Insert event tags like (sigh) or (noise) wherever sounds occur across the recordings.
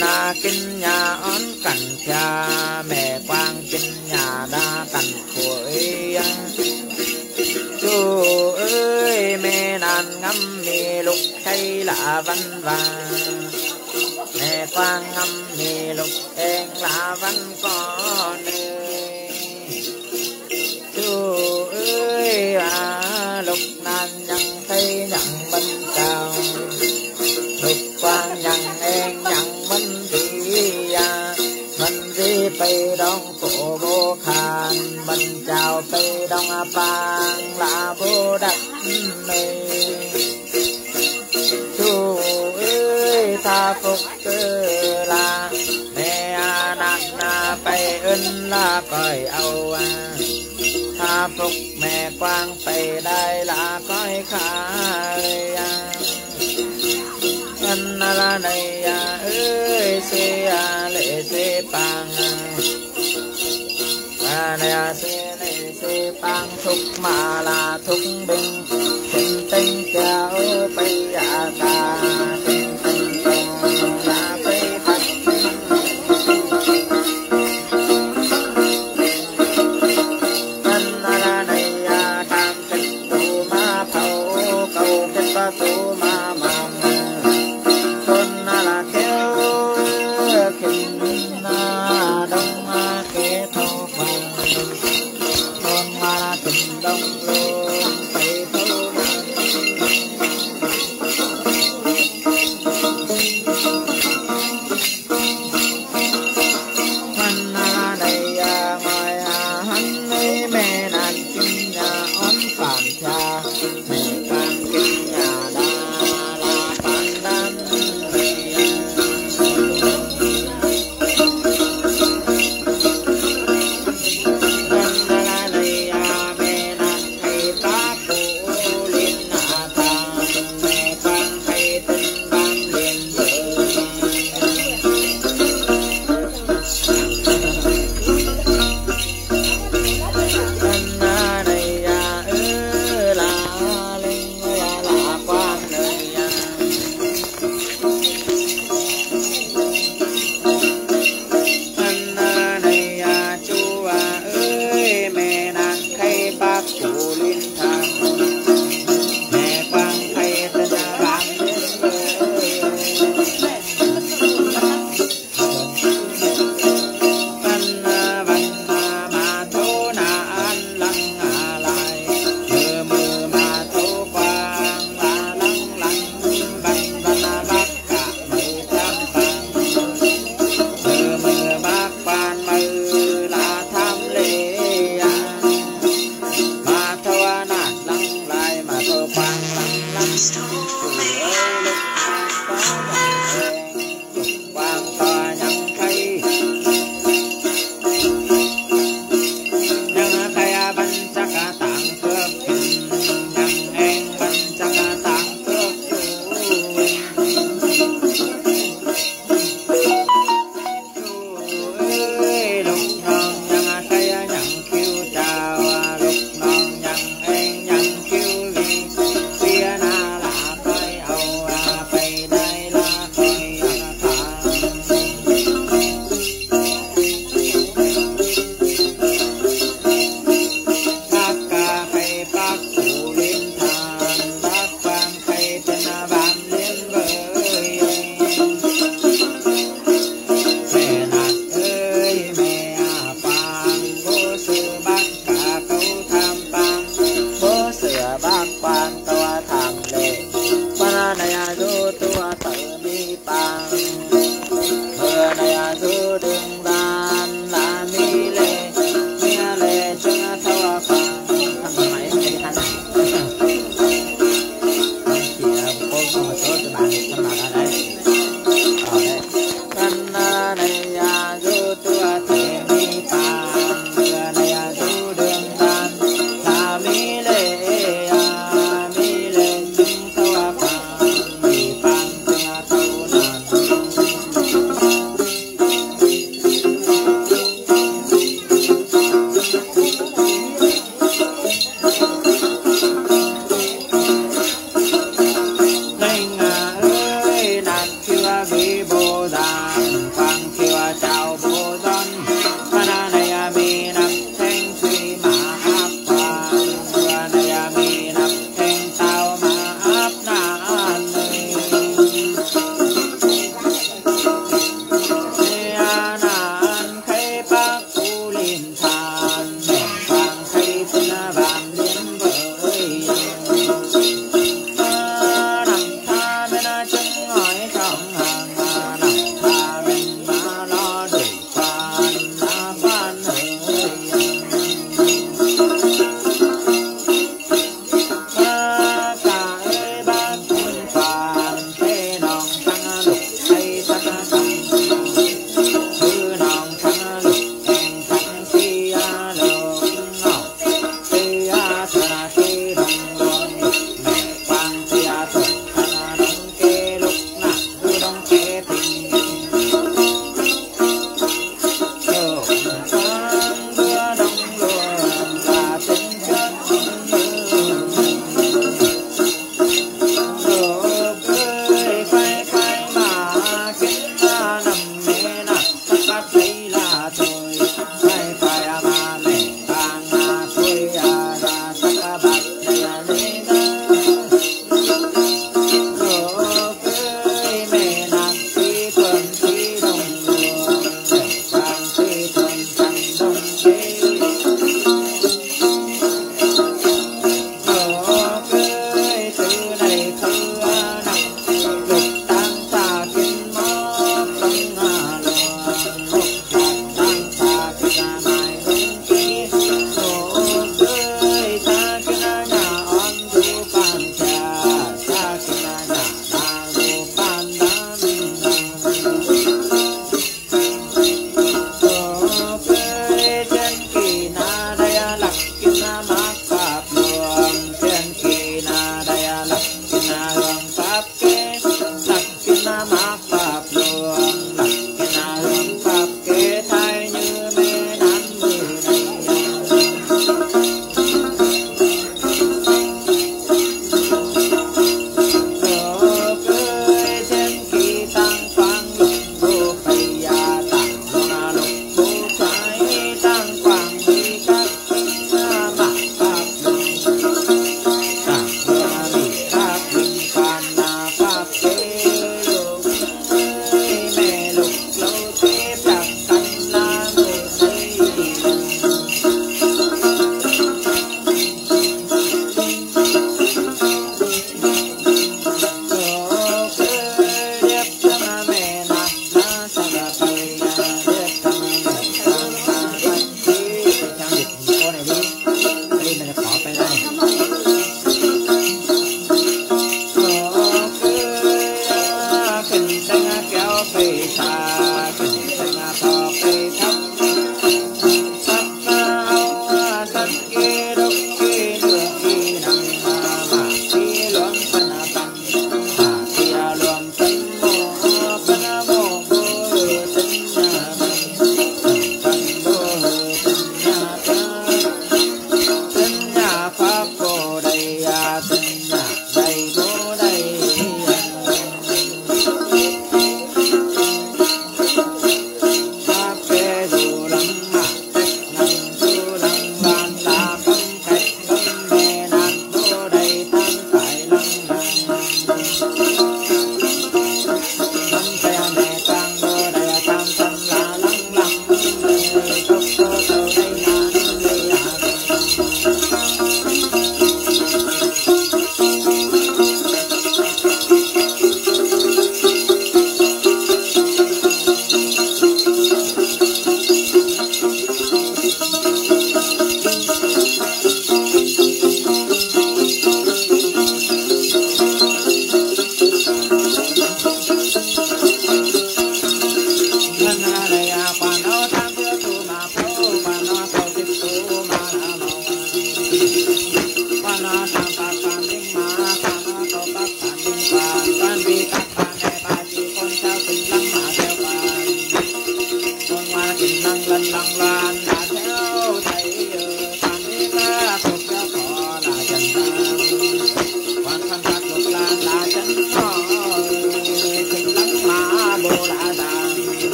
na kinh nhà ón cảnh cha, mẹ quang kinh nhà đa cảnh khối chú ơi, mẹ nàn ngâm mì lục hay là văn vàng? Mẹ quang ngâm mì lục, em là văn có nơi chú ơi à lục nan nhận thấy nhận bên cao chào tây đông bang là vô đất này chú ơi, tha phục tư là mẹ nặng na bay ơn là cõi âu à. Tha phục mẹ quang bay đây là cõi khai à. Là này à ơi, xê à lệ xê bang à. Này xê này thúc mà là thúc bình. Tình tình kéo bây à ta tình tình tình là bay bắt nhân là này à tham tình tu ma phâu cầu kết ba tu ma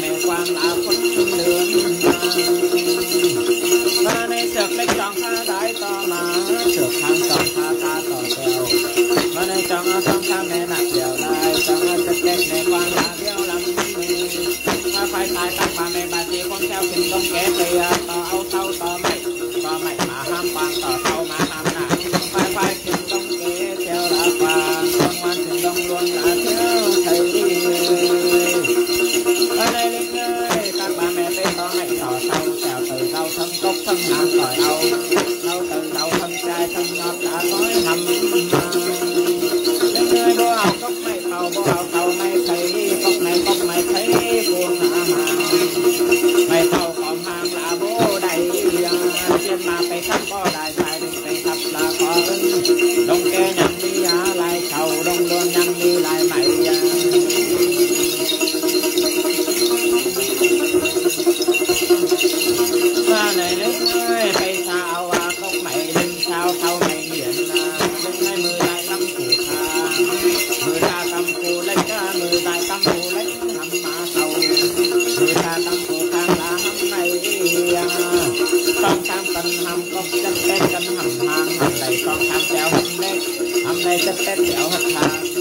梅花 เขาไม่ใช่ con con con là mà theo cỏ trải sang cực phân là mà kinh nghe nhìn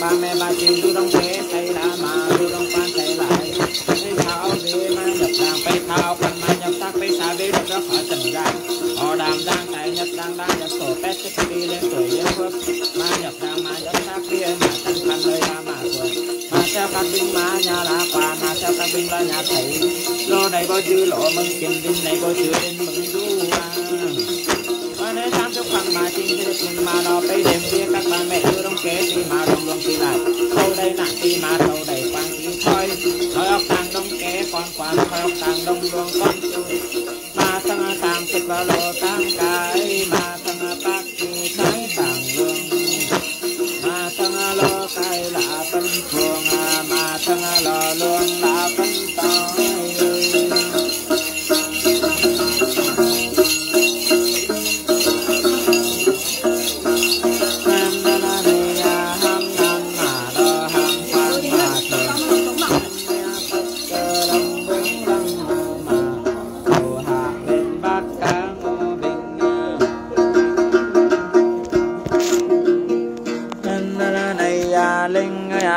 ba mẹ ba chị du đông thế say là mà du đông quan say lại. Đi thao về mà nhập đàng phải thao phần mà nhập tác phải xa về được ra khỏi tình gian. Họ đàm đang tại nhập đàng đang nhập sổ pet tích đi lên tuổi lên phước. Mà nhập đàng mà nhập tác đi mà tân khăn lời ra mà rồi mà theo các binh mà nhà là quả mà theo các binh là nhà thầy. Lo này có chữ lộ mừng kiếm binh này có chữ đến mừng du à nơi tham chúc phần mà chinh thì được mà nó phải đem kia, các bà mẹ đưa đông kế, thì mà đồng night.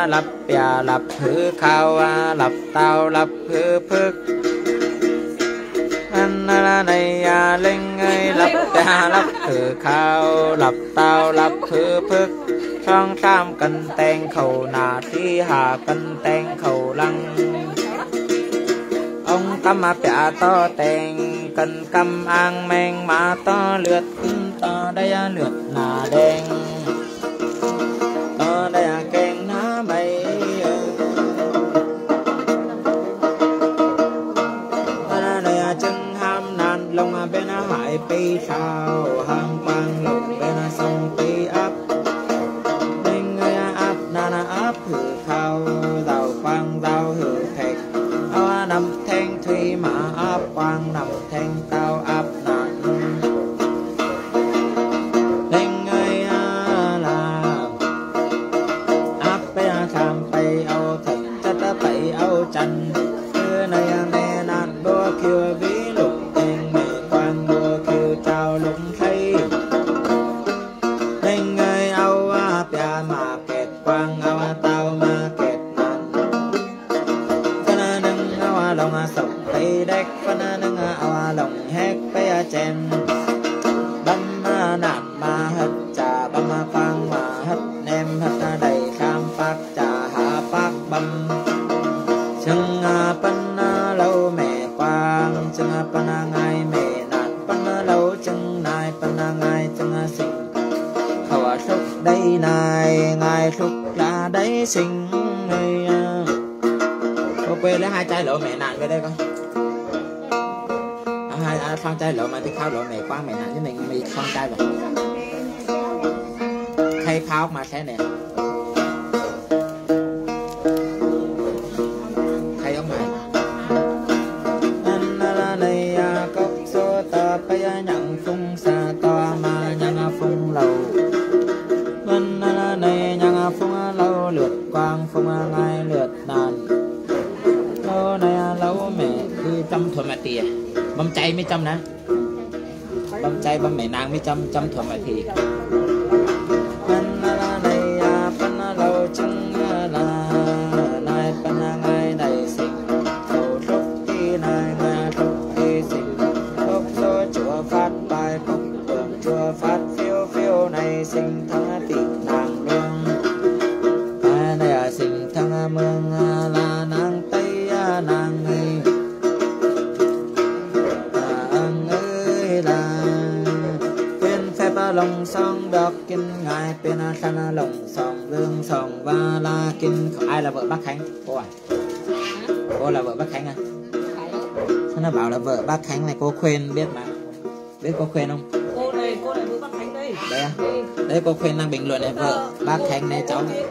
หลับเปยหลับพือขาวหลับเตาหลับพือพึกอันนาในยาเล่งไงหลับเปยหลับพือขาวหลับเตาหลับพือพึกช่องสามกันแตงเขานาที่หากันแตงเขาลังองกำมาเปียต่อแตงกันกำอ่างแมงมาต่อเลือดต่อได้เลือดหนาแดง 背朝航班。Thấy đếch phân nâng âu lòng hét bé chèm băm nạn mà hết trà băm phang mà hết nem hết đầy kham phát trà, hạ phát băm chân pan lâu mẹ quang chân pan ngay mẹ nạn pan lâu chân nai pan ngay chân sinh. Khẩu thúc đây này ngài thúc là đấy sinh. Người quê lấy hai chai lỗ mẹ nạn về đây con. Nạn với mình mình phong chai rồi thay phao mà thế này thay chăm chăm thuận mà thì kinh ngài bên sanh lòng song lương song và là kinh. Ai là vợ bác khánh? Cô à? Cô là vợ bác khánh à? Sao nó bảo là vợ bác khánh này cô khuyên biết mà? Biết cô khuyên không? Cô này cô này với bác khánh đây. Đây à? Đây đây cô khuyên đang bình luận này vợ bác khánh này cháu này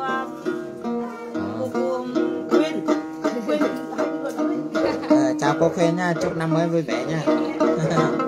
à, khuyên khuyên. Ờ, chào cô khuyên nha chúc năm mới vui vẻ nha (laughs)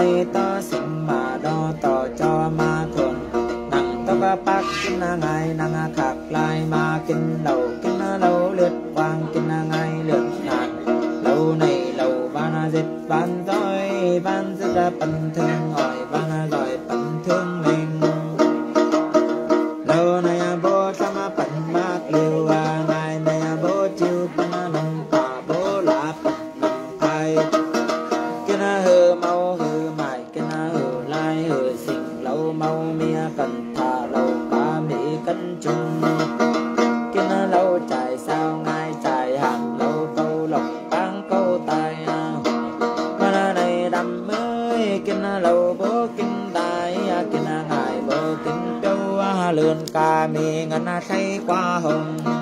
nay to sinh mà đo tỏ cho ma thuần. Nặng tóc bác kinh ngài nặng thạc lại ma kinh lâu kinh lâu liệt quang kinh ngay liệt nạn. Lâu này lâu van dịch van dối van dứt bình thường hỏi van sơn ca mi ngân say qua hồng.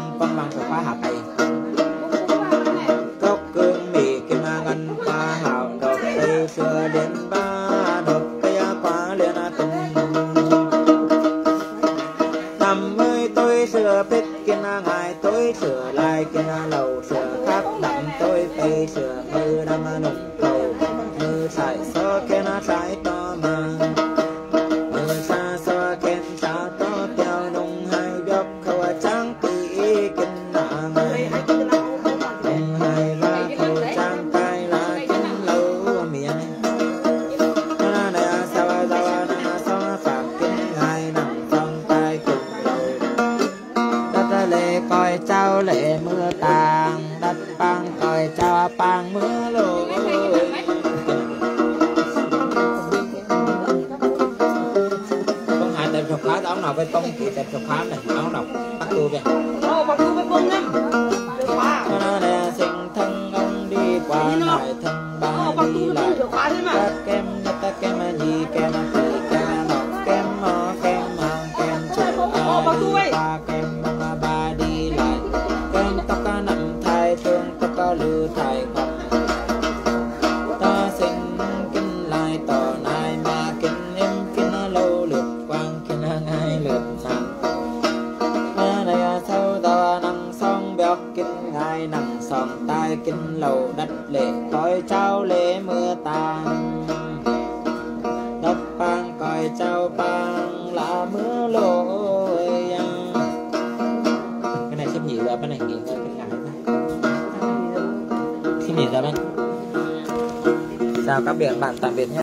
bạn tạm biệt nhé.